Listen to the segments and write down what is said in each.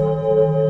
Música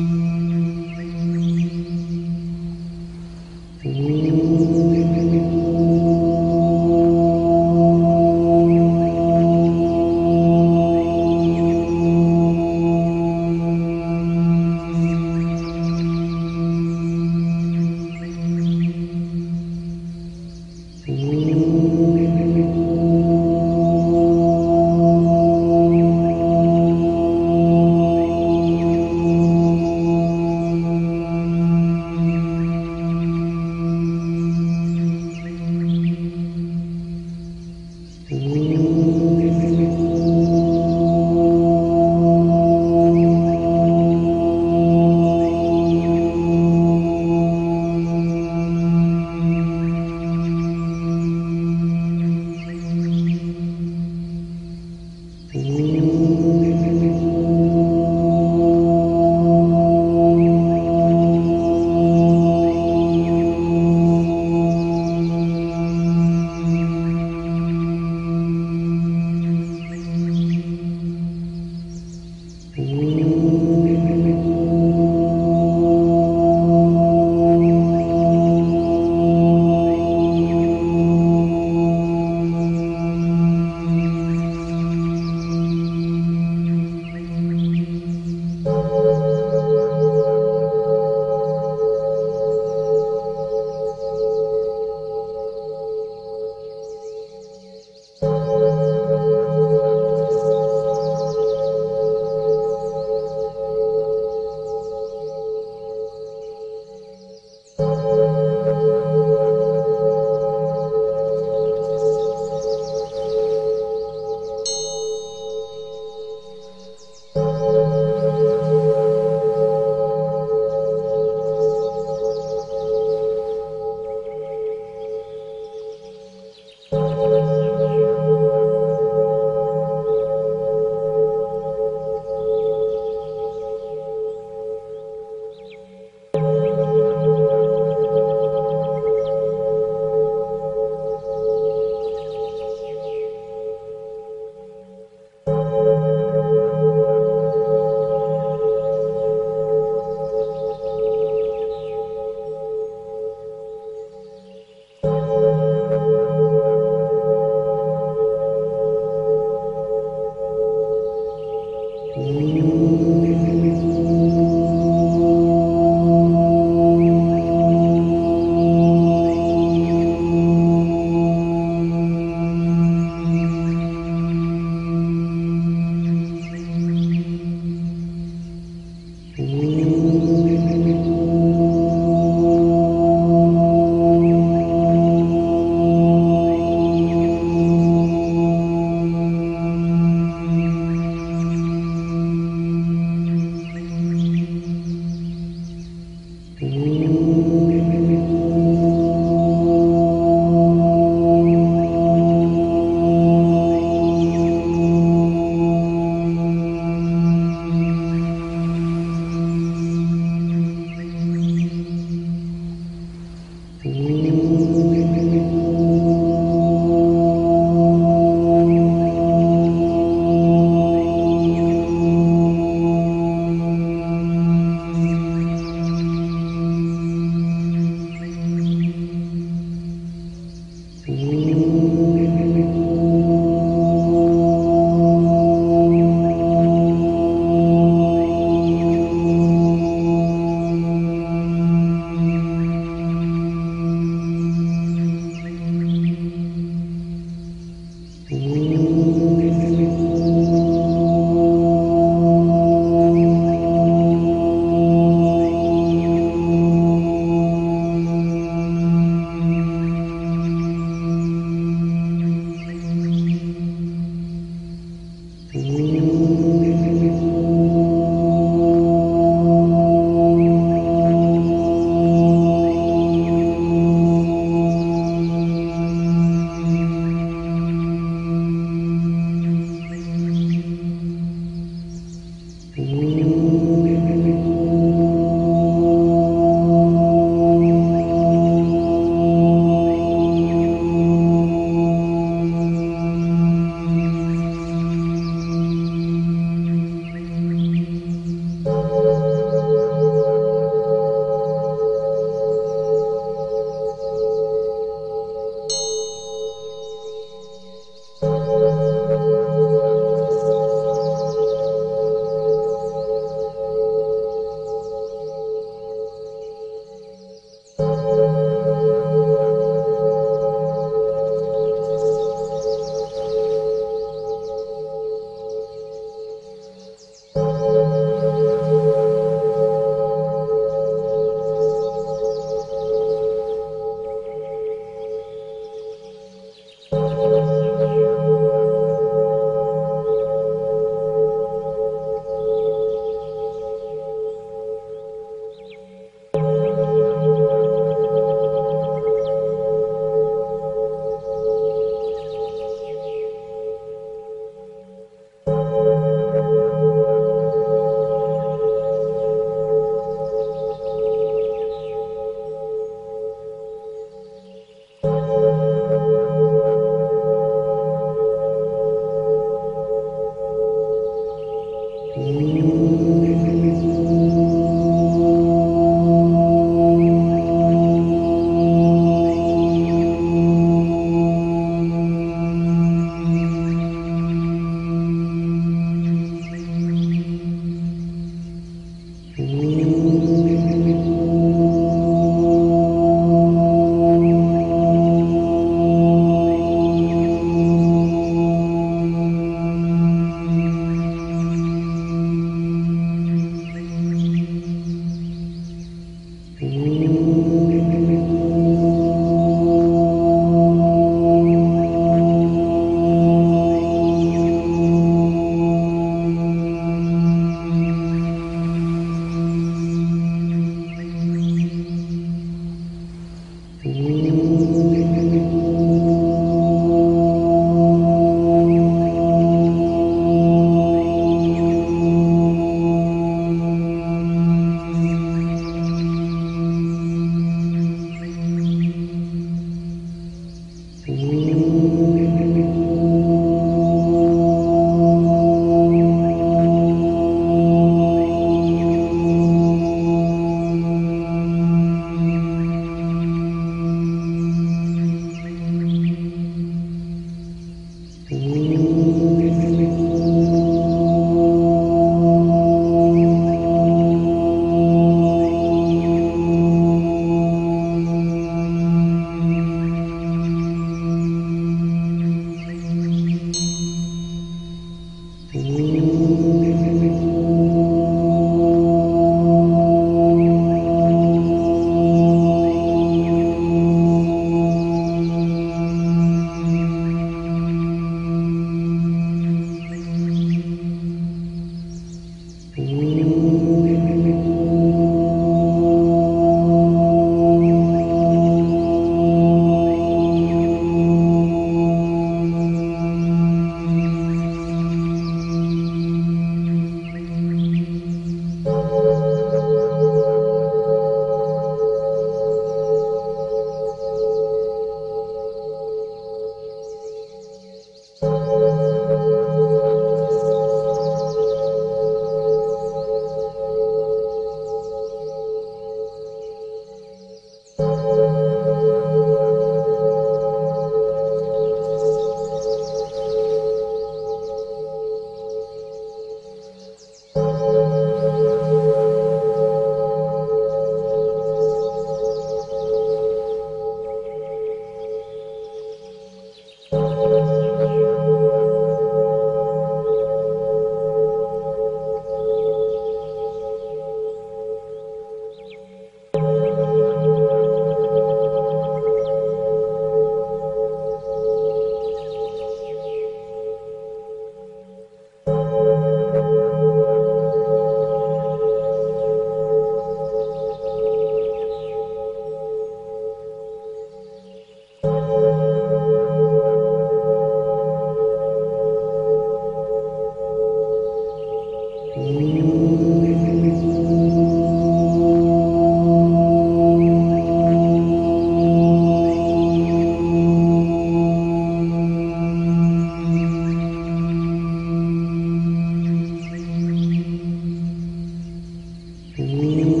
Ooh.